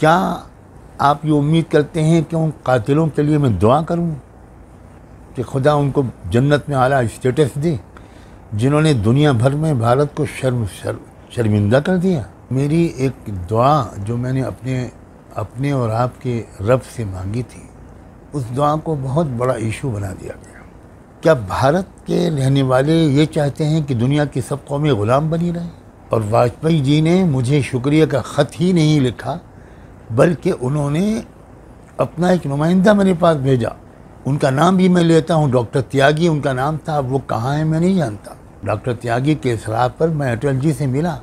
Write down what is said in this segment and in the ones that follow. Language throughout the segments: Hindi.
क्या आप ये उम्मीद करते हैं कि उन कातिलों के लिए मैं दुआ करूँ? कि खुदा उनको जन्नत में आला स्टेटस दे जिन्होंने दुनिया भर में भारत को शर्म शर, शर्मिंदा कर दिया। मेरी एक दुआ जो मैंने अपने अपने और आपके रब से मांगी थी उस दुआ को बहुत बड़ा इशू बना दिया गया। क्या भारत के रहने वाले ये चाहते हैं कि दुनिया की सब कौमें ग़ुलाम बनी रहें? और वाजपेयी जी ने मुझे शुक्रिया का ख़त ही नहीं लिखा बल्कि उन्होंने अपना एक नुमाइंदा मेरे पास भेजा। उनका नाम भी मैं लेता हूँ, डॉक्टर त्यागी। उनका नाम था अब वो कहाँ है मैं नहीं जानता। डॉक्टर त्यागी के इसरार पर मैं अटल जी से मिला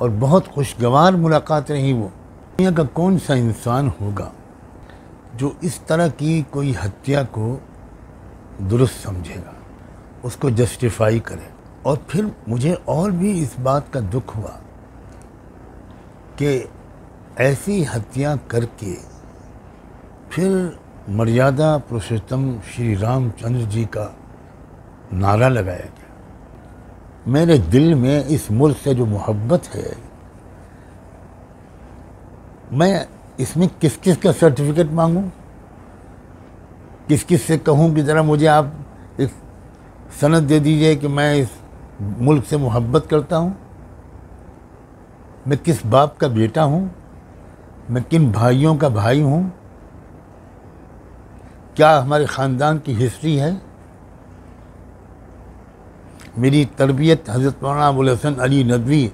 और बहुत खुशगवार मुलाकात रही वो। दुनिया का कौन सा इंसान होगा जो इस तरह की कोई हत्या को दुरुस्त समझेगा, उसको जस्टिफाई करे? और फिर मुझे और भी इस बात का दुख हुआ कि ऐसी हत्या करके फिर मर्यादा पुरुषोत्तम श्री रामचंद्र जी का नारा लगाया गया। मेरे दिल में इस मुल्क से जो मोहब्बत है, मैं इसमें किस किस का सर्टिफिकेट मांगूं? किस किस से कहूँ कि ज़रा मुझे आप एक सनद दे दीजिए कि मैं इस मुल्क से मोहब्बत करता हूँ? मैं किस बाप का बेटा हूँ? मैं किन भाइयों का भाई हूँ? क्या हमारे ख़ानदान की हिस्ट्री है? मेरी तरबियत हज़रत मौलाना अबुल हसन अली नदवी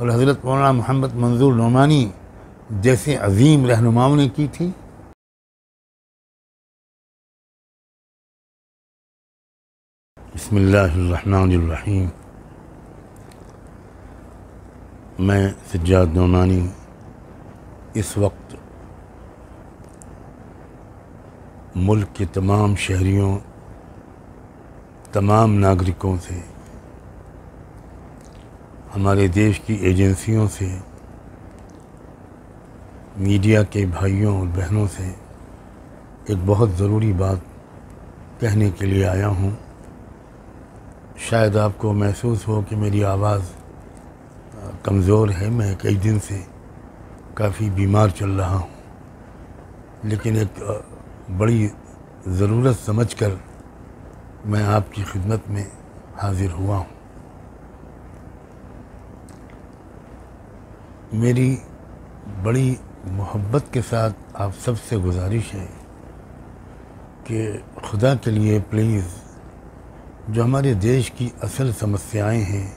और हज़रत मौलाना मोहम्मद मंजूर नोमानी जैसे अजीम रहनुमाओं ने की थी। बसमीम मैं सज्जाद नोमानी इस वक्त मुल्क के तमाम शहरियों, तमाम नागरिकों से, हमारे देश की एजेंसियों से, मीडिया के भाइयों और बहनों से एक बहुत ज़रूरी बात कहने के लिए आया हूँ। शायद आपको महसूस हो कि मेरी आवाज़ कमज़ोर है। मैं कई दिन से काफ़ी बीमार चल रहा हूँ। लेकिन एक बड़ी ज़रूरत समझकर मैं आपकी खिदमत में हाज़िर हुआ हूँ। मेरी बड़ी मोहब्बत के साथ आप सबसे गुजारिश है कि खुदा के लिए प्लीज़, जो हमारे देश की असल समस्याएँ हैं,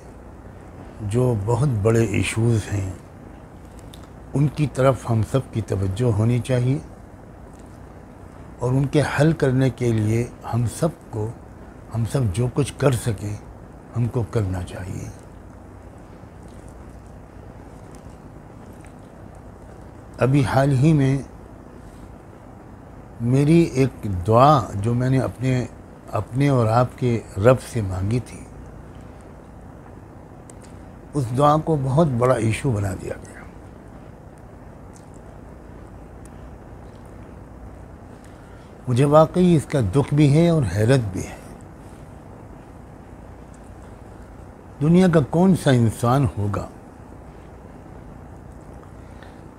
जो बहुत बड़े इश्यूज़ हैं उनकी तरफ़ हम सब की तवज्जो होनी चाहिए और उनके हल करने के लिए हम सबको हम सब जो कुछ कर सकें, हमको करना चाहिए। अभी हाल ही में मेरी एक दुआ जो मैंने अपने अपने और आपके रब से मांगी थी, उस दुआ को बहुत बड़ा इशू बना दिया गया। मुझे वाकई इसका दुख भी है और हैरत भी है। दुनिया का कौन सा इंसान होगा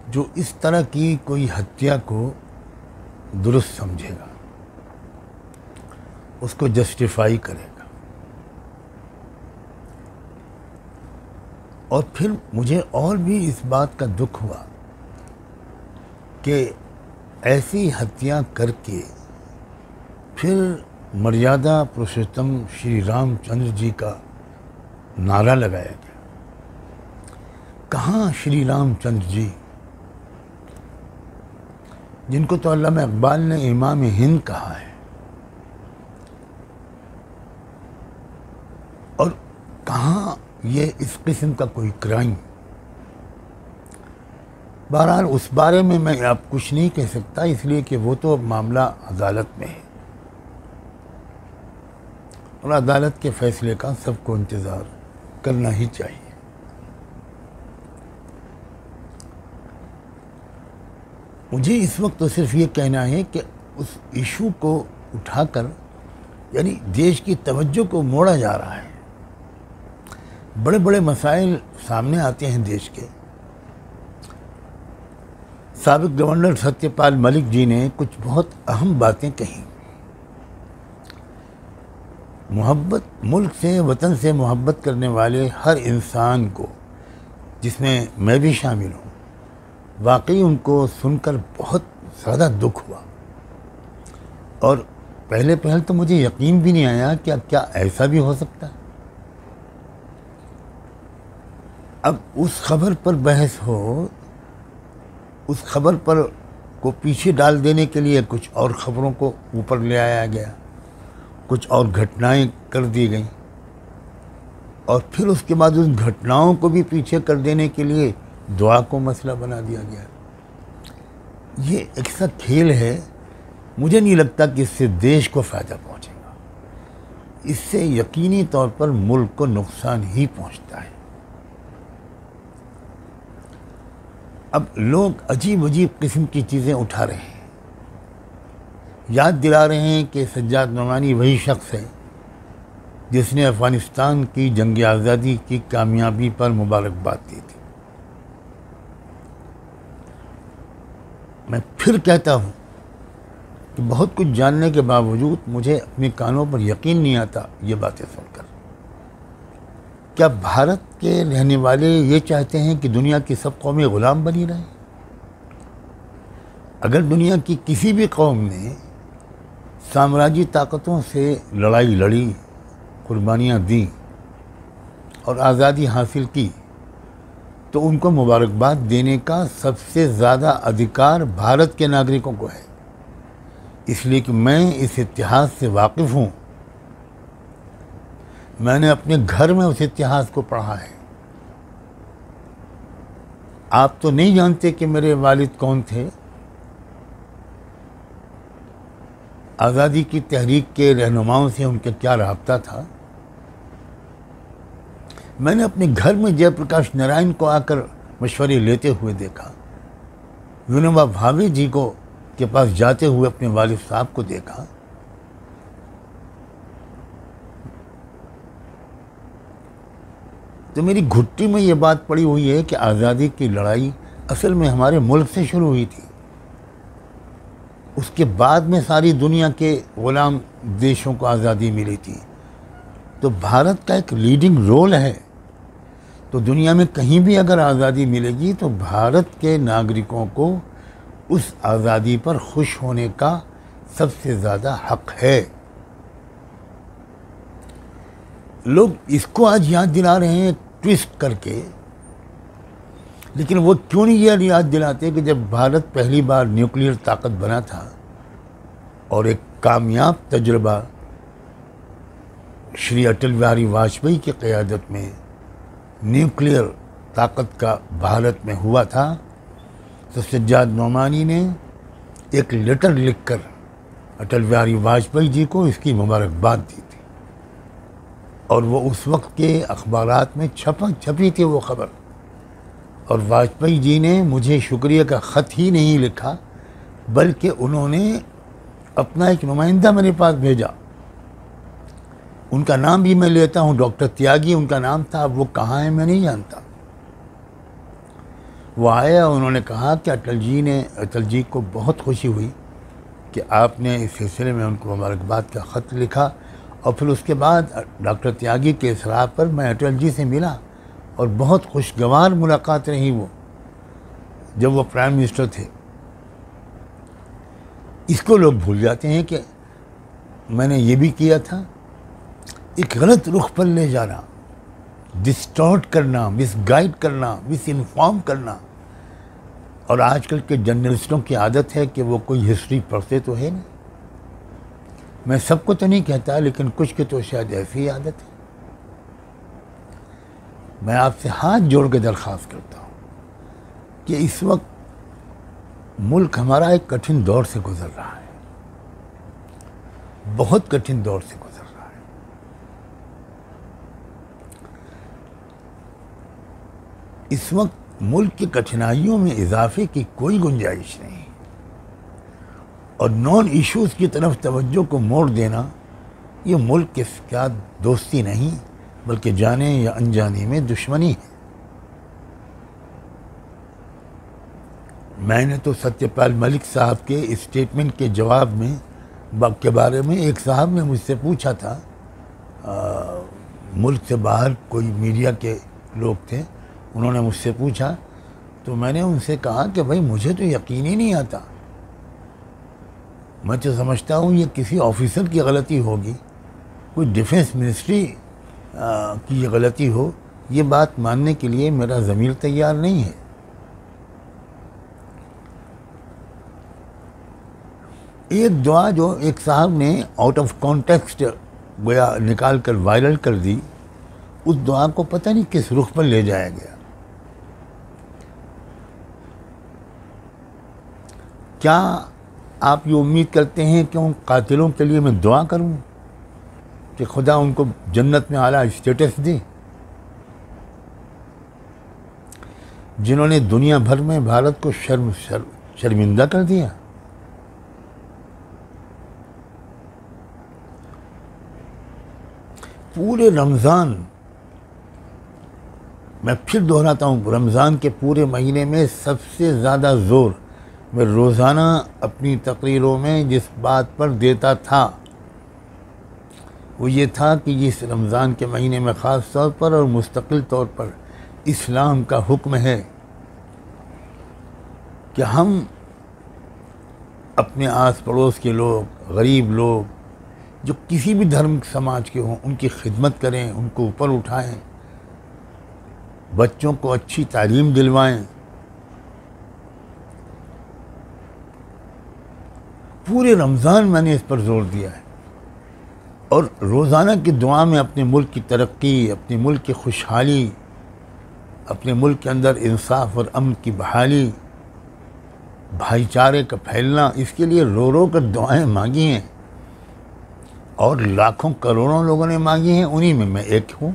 जो इस तरह की कोई हत्या को दुरुस्त समझेगा, उसको जस्टिफाई करेगा? और फिर मुझे और भी इस बात का दुख हुआ कि ऐसी हत्या करके फिर मर्यादा पुरुषोत्तम श्री रामचंद्र जी का नारा लगाया गया। कहाँ श्री रामचंद्र जी? जिनको तो अल्लाह इकबाल ने इमाम हिंद कहा है। और कहाँ ये इस किस्म का कोई क्राइम? बहरहाल, उस बारे में मैं आप कुछ नहीं कह सकता, इसलिए कि वो तो मामला अदालत में है। और अदालत के फैसले का सबको इंतज़ार करना ही चाहिए। मुझे इस वक्त तो सिर्फ़ ये कहना है कि उस इशू को उठाकर, यानी देश की तवज्जो को मोड़ा जा रहा है। बड़े बड़े मसाइल सामने आते हैं देश के। सबक गवर्नर सत्यपाल मलिक जी ने कुछ बहुत अहम बातें कही। मोहब्बत, मुल्क से, वतन से मोहब्बत करने वाले हर इंसान को, जिसमें मैं भी शामिल हूँ, वाकई उनको सुनकर बहुत ज़्यादा दुख हुआ। और पहले पहल तो मुझे यकीन भी नहीं आया कि अब क्या ऐसा भी हो सकता है। अब उस खबर पर बहस हो उस खबर पर को पीछे डाल देने के लिए कुछ और खबरों को ऊपर ले आया गया। कुछ और घटनाएँ कर दी गई। और फिर उसके बाद उन घटनाओं को भी पीछे कर देने के लिए दुआ को मसला बना दिया गया। ये एक ऐसा खेल है। मुझे नहीं लगता कि इससे देश को फ़ायदा पहुंचेगा। इससे यकीनी तौर पर मुल्क को नुकसान ही पहुँचता है। अब लोग अजीब अजीब किस्म की चीज़ें उठा रहे हैं। याद दिला रहे हैं कि सज्जाद नवानी वही शख्स है, जिसने अफ़गानिस्तान की जंग आज़ादी की कामयाबी पर मुबारकबाद दी थी। मैं फिर कहता हूँ कि बहुत कुछ जानने के बावजूद मुझे अपने कानों पर यकीन नहीं आता ये बातें सुनकर। क्या भारत के रहने वाले ये चाहते हैं कि दुनिया की सब कौमें ग़ुलाम बनी रहें? अगर दुनिया की किसी भी कौम ने साम्राज्य ताकतों से लड़ाई लड़ी, कुर्बानियाँ दी और आज़ादी हासिल की तो उनको मुबारकबाद देने का सबसे ज़्यादा अधिकार भारत के नागरिकों को है। इसलिए कि मैं इस इतिहास से वाकिफ़ हूँ मैंने अपने घर में उस इतिहास को पढ़ा है। आप तो नहीं जानते कि मेरे वालिद कौन थे? आज़ादी की तहरीक के रहनुमाओं से उनका क्या रबता था? मैंने अपने घर में जयप्रकाश नारायण को आकर मशवरे लेते हुए देखा। विनोबा भावे जी को के पास जाते हुए अपने वालिद साहब को देखा। तो मेरी घुट्टी में ये बात पड़ी हुई है कि आज़ादी की लड़ाई असल में हमारे मुल्क से शुरू हुई थी। उसके बाद में सारी दुनिया के ग़ुलाम देशों को आज़ादी मिली थी। तो भारत का एक लीडिंग रोल है। तो दुनिया में कहीं भी अगर आज़ादी मिलेगी तो भारत के नागरिकों को उस आज़ादी पर खुश होने का सबसे ज़्यादा हक है। लोग इसको आज याद दिला रहे हैं ट्विस्ट करके। लेकिन वो क्यों नहीं ये याद दिलाते कि जब भारत पहली बार न्यूक्लियर ताकत बना था और एक कामयाब तजुर्बा श्री अटल बिहारी वाजपेयी की क़्यादत में न्यूक्लियर ताकत का भारत में हुआ था तो सज्जाद नोमानी ने एक लेटर लिखकर अटल बिहारी वाजपेयी जी को इसकी मुबारकबाद दी थी। और वो उस वक्त के अखबार में छप, छपी थी वो ख़बर। और वाजपेयी जी ने मुझे शुक्रिया का ख़त ही नहीं लिखा, बल्कि उन्होंने अपना एक नुमाइंदा मेरे पास भेजा। उनका नाम भी मैं लेता हूँ, डॉक्टर त्यागी उनका नाम था, अब वो कहाँ है मैं नहीं जानता। वो आया उन्होंने कहा कि अटल जी ने, अटल जी को बहुत खुशी हुई कि आपने इस सिलसिले में उनको मुबारकबाद का ख़त लिखा। और फिर उसके बाद डॉक्टर त्यागी के सलाह पर मैं अटल जी से मिला और बहुत खुशगवार मुलाकात रही वो, जब वो प्राइम मिनिस्टर थे। इसको लोग भूल जाते हैं कि मैंने ये भी किया था, एक गलत रुख पर ले जाना, डिस्टॉर्ट करना मिस गाइड करना मिस इन्फॉर्म करना। और आजकल के जर्नलिस्टों की आदत है कि वो कोई हिस्ट्री पढ़ते तो है नहीं मैं सबको तो नहीं कहता, लेकिन कुछ की तो शायद ऐसी आदत है। मैं आपसे हाथ जोड़ के दरख्वास्त करता हूँ कि इस वक्त मुल्क हमारा एक कठिन दौर से गुजर रहा है। बहुत कठिन दौर से गुजर रहा है। इस वक्त मुल्क की कठिनाइयों में इजाफे की कोई गुंजाइश नहीं। और नॉन इश्यूज़ की तरफ़ तवज्जो को मोड़ देना ये मुल्क के क्या दोस्ती नहीं बल्कि जाने या अनजाने में दुश्मनी है। मैंने तो सत्यपाल मलिक साहब के स्टेटमेंट के जवाब में के बारे में एक साहब ने मुझसे पूछा था आ, मुल्क से बाहर कोई मीडिया के लोग थे उन्होंने मुझसे पूछा तो मैंने उनसे कहा कि भाई मुझे तो यकीन ही नहीं आता मैं तो समझता हूँ ये किसी ऑफिसर की गलती होगी। कोई डिफेंस मिनिस्ट्री की ये गलती हो, ये बात मानने के लिए मेरा ज़मीर तैयार नहीं है। एक दुआ जो एक साहब ने आउट ऑफ़ कॉन्टेक्स्ट गोया, निकाल कर वायरल कर दी। उस दुआ को पता नहीं किस रुख पर ले जाया गया। क्या आप ये उम्मीद करते हैं कि उन कातिलों के लिए मैं दुआ करूँ? कि खुदा उनको जन्नत में आला स्टेटस दे। जिन्होंने दुनिया भर में भारत को शर्म शर्म, शर्मिंदा कर दिया। पूरे रमज़ान, मैं फिर दोहराता हूँ, रमज़ान के पूरे महीने में सबसे ज़्यादा ज़ोर मैं रोज़ाना अपनी तकरीरों में जिस बात पर देता था, वो ये था कि इस रमज़ान के महीने में ख़ास तौर पर और मुस्तकिल तौर पर इस्लाम का हुक्म है कि हम अपने आस पड़ोस के लोग, गरीब लोग, जो किसी भी धर्म समाज के हों, उनकी खिदमत करें, उनको ऊपर उठाएँ, बच्चों को अच्छी तालीम दिलवाएँ पूरे रमज़ान मैंने इस पर ज़ोर दिया है। और रोज़ाना की दुआ में अपने मुल्क की तरक्की, अपने मुल्क की खुशहाली, अपने मुल्क के अंदर इंसाफ और अमन की बहाली, भाईचारे का फैलना, इसके लिए रो रो कर दुआएँ मांगी हैं। और लाखों करोड़ों लोगों ने मांगी हैं, उन्हीं में मैं एक हूँ।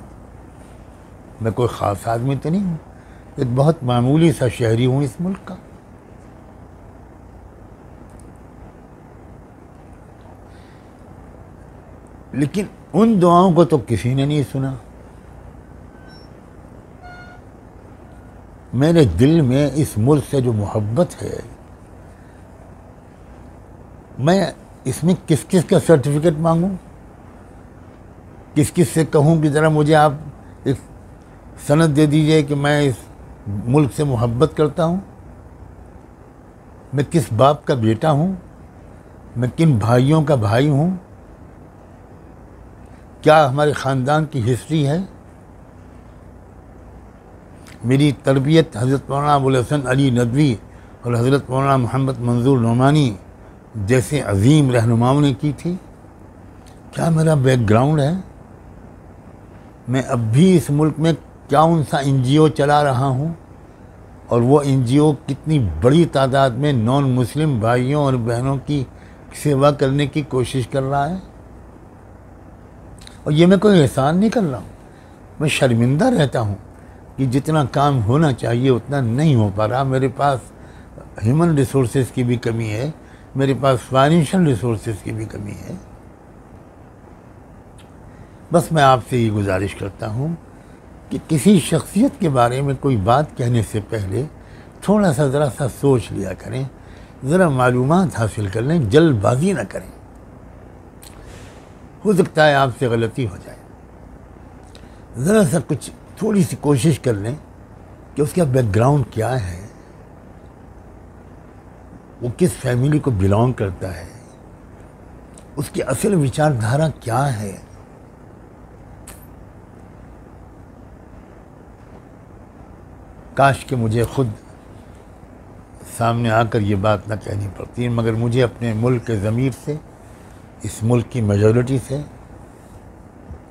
मैं कोई ख़ास आदमी तो नहीं हूँ। एक बहुत मामूली सा शहरी हूँ इस मुल्क का। लेकिन उन दुआओं को तो किसी ने नहीं सुना। मेरे दिल में इस मुल्क से जो मोहब्बत है, मैं इसमें किस किस का सर्टिफिकेट मांगूं? किस किस से कहूँ कि ज़रा मुझे आप एक सनद दे दीजिए कि मैं इस मुल्क से मोहब्बत करता हूँ? मैं किस बाप का बेटा हूँ? मैं किन भाइयों का भाई हूँ? क्या हमारे ख़ानदान की हिस्ट्री है? मेरी तरबियत हज़रत मौलाना अबुलहसन अली नदवी और हज़रत मौलाना मोहम्मद मंजूर नोमानी जैसे अजीम रहनुमाओं ने की थी। क्या मेरा बैकग्राउंड है? मैं अब भी इस मुल्क में क्या उन सा एन चला रहा हूँ और वो एन कितनी बड़ी तादाद में नॉन मुस्लिम भाइयों और बहनों की सेवा करने की कोशिश कर रहा है। और ये मैं कोई एहसान नहीं कर रहा हूँ। मैं शर्मिंदा रहता हूँ कि जितना काम होना चाहिए, उतना नहीं हो पा रहा। मेरे पास ह्यूमन रिसोर्सेज की भी कमी है, मेरे पास फाइनेंशियल रिसोर्सेज की भी कमी है। बस मैं आपसे ये गुजारिश करता हूँ कि किसी शख्सियत के बारे में कोई बात कहने से पहले थोड़ा सा ज़रा सा सोच लिया करें, ज़रा मालूम हासिल कर लें, जल्दबाजी ना करें। हो सकता है आपसे गलती हो जाए। ज़रा सा कुछ थोड़ी सी कोशिश कर लें कि उसका बैकग्राउंड क्या है। वो किस फैमिली को बिलोंग करता है। उसकी असल विचारधारा क्या है। काश कि मुझे खुद सामने आकर ये बात ना कहनी पड़ती है मगर मुझे अपने मुल्क के ज़मीर से इस मुल्क की मेजोरिटी से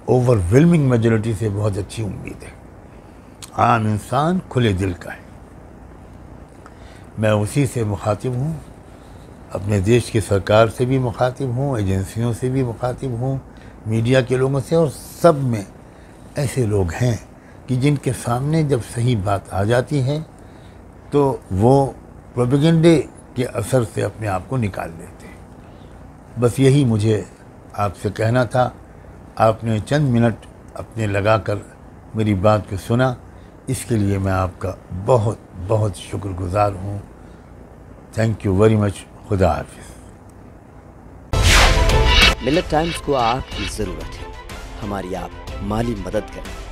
ओवरवेलमिंग मेजोरिटी से बहुत अच्छी उम्मीद है। आम इंसान खुले दिल का है। मैं उसी से मुखातिब हूँ। अपने देश की सरकार से भी मुखातिब हूँ एजेंसियों से भी मुखातिब हूँ मीडिया के लोगों से और सब में ऐसे लोग हैं कि जिनके सामने जब सही बात आ जाती है तो वो प्रोपेगेंडे के असर से अपने आप को निकाल लेते हैं। बस यही मुझे आपसे कहना था। आपने चंद मिनट अपने लगाकर मेरी बात को सुना। इसके लिए मैं आपका बहुत बहुत शुक्रगुज़ार हूँ। थैंक यू वेरी मच खुदा हाफिज़। मिलत टाइम्स को आपकी ज़रूरत है। हमारी आप माली मदद करें।